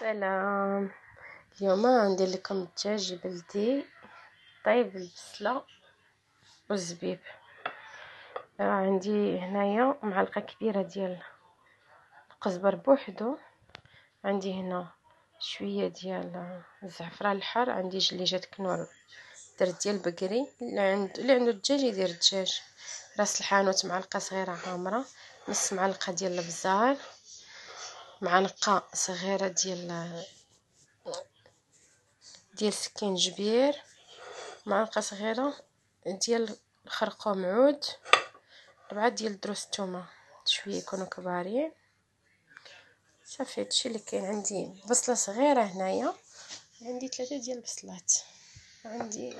سلام. اليوم غندير لكم الدجاج بلدي طيب البصلة والزبيب. راه عندي هنايا معلقة كبيرة ديال القزبر بوحدو. عندي هنا شوية ديال الزعفران الحار. عندي جليجه كنور درت ديال بقري اللي عند اللي عنده الدجاج يدير الدجاج. راس الحانوت معلقة صغيرة حامره نص معلقة ديال الابزار معلقه صغيرة ديال ديال سكينجبير معلقه صغيرة ديال خرقوم عود ربعة ديال دروس الثومه شوية يكونوا كبارين. صافي هادشي اللي كاين عندي. بصلة صغيرة هنايا. عندي ثلاثة ديال البصلات عندي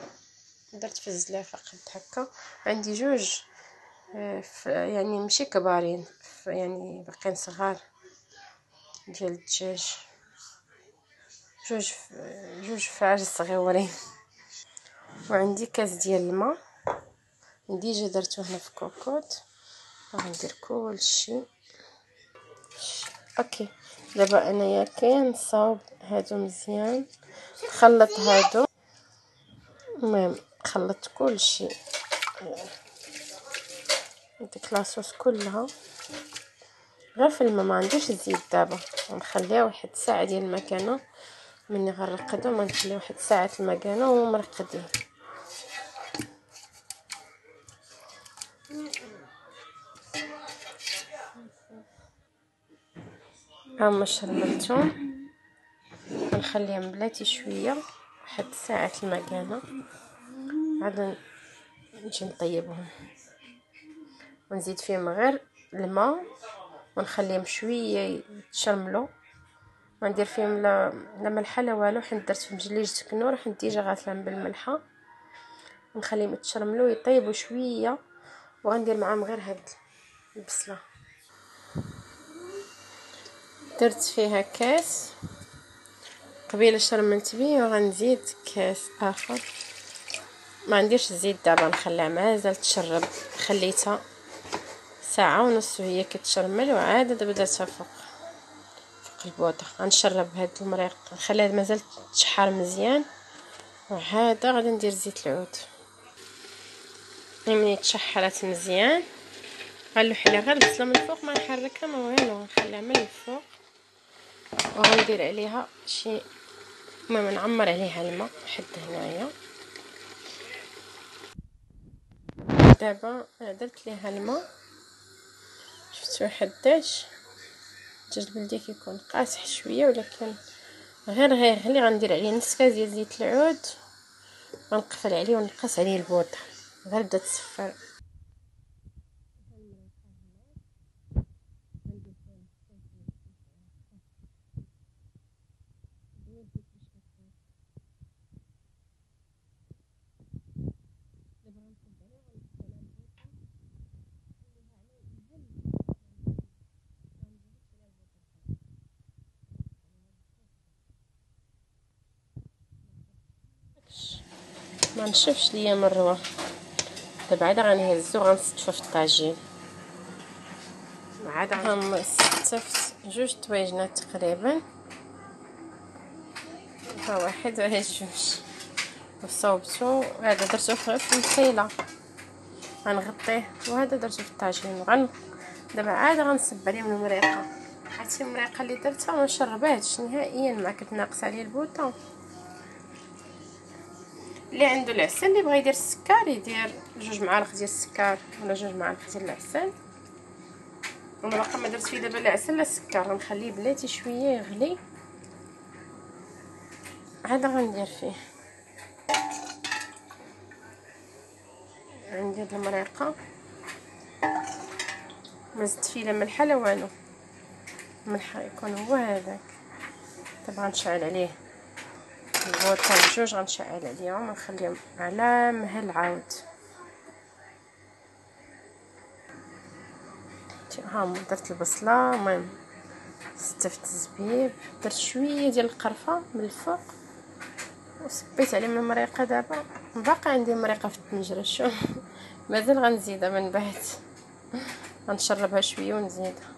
درت في الزلافة قد هكا. عندي جوج آه، يعني ماشي كبارين يعني باقيين صغار. ديال الدجاج. جوج جوج فراخ صغيورين. وعندي كاس ديال الماء. déjà درتو هنا في كوكوط غندير كلشي. okay. دابا انايا كنصاوب هادو مزيان. نخلط هادو. المهم خلطت كلشي. ديك لاصوص كلها. في الماء ما عنديش الزيت دابا. ونخليها واحد ساعة ديال المكانة. مني غنرقدو ما نخلي واحد ساعة المكانة ومرقدين هما شربتهم. نخليهم بلاتي شوية واحد ساعة المكانة. عاد نجي نطيبهم. ونزيد فيهم غير الماء. ونخليهم شوية يتشرملوا. ما ندير فيهم لا لا ملحة لا والو حيت درت فيهم جليج Knorr حيت déjà غاسلاهم بالملحة. نخليهم يتشرملوا يطيبوا شوية وغندير معاهم غير هاد البصلة. درت فيها كاس. قبيلة شرملت بيه وغنزيد كاس آخر. ما عنديش الزيت دابا نخليها مازال تشرب خليتها. ساعة ونص وهي كتشرمل وعاد دابا درتها فوق فوق البوطة. غنشرب هاد المريق. نخليها مازال تشحر مزيان. وهذا غادي ندير زيت العود. ملي تشحرات مزيان غنلوح عليها. غير البصله من الفوق ما نحركها ما والو. نخليها من الفوق. وغندير عليها شي المهم نعمر عليها الماء حد هنايا. دابا درت ليها الماء. شفتو حداش. الدجاج البلدي كيكون قاصح شوية ولكن غير غيغلي غندير عليه نص كاس ديال زيت العود. غنقفل عليه ونقص عليه البوطة. غير بدا تصفر ما نشوفش ليا مروه دابا عاد غنهزو غنستفو في الطاجين عاد غنستف جوج طويجنات تقريبا. ها واحد وها جوج. وصوبتو هذا درتو في المقيله غنغطيه وهذا درتو في الطاجين غن دابا عاد غنصب عليهم المريقة. عرفتي المريقة اللي درتها؟ ما شرباتش نهائيا ما كنت ناقصة عليه البوطة. اللي عنده العسل اللي بغى يدير السكر يدير جوج معالق ديال السكر ولا جوج معالق ديال العسل أنا باقا ما درت فيه دابا لا عسل لا سكر غنخليه بلاتي شوية يغلي. عاد غندير فيه. عندي هاد المريقة. ما زدت فيه لا ملحة لا والو. الملح يكون هو هذاك. دابا غنشعل عليه. البوطه بجوج غنشعل عليهم ونخليهم على مهل عاود. ها درت البصلة المهم ستفت الزبيب درت شوية ديال القرفة من الفوق وصبيت عليهم المريقة دابا. باقي عندي مريقة في الطنجره شوف. مازال غنزيدها من بعد. غنشربها شوية ونزيدها.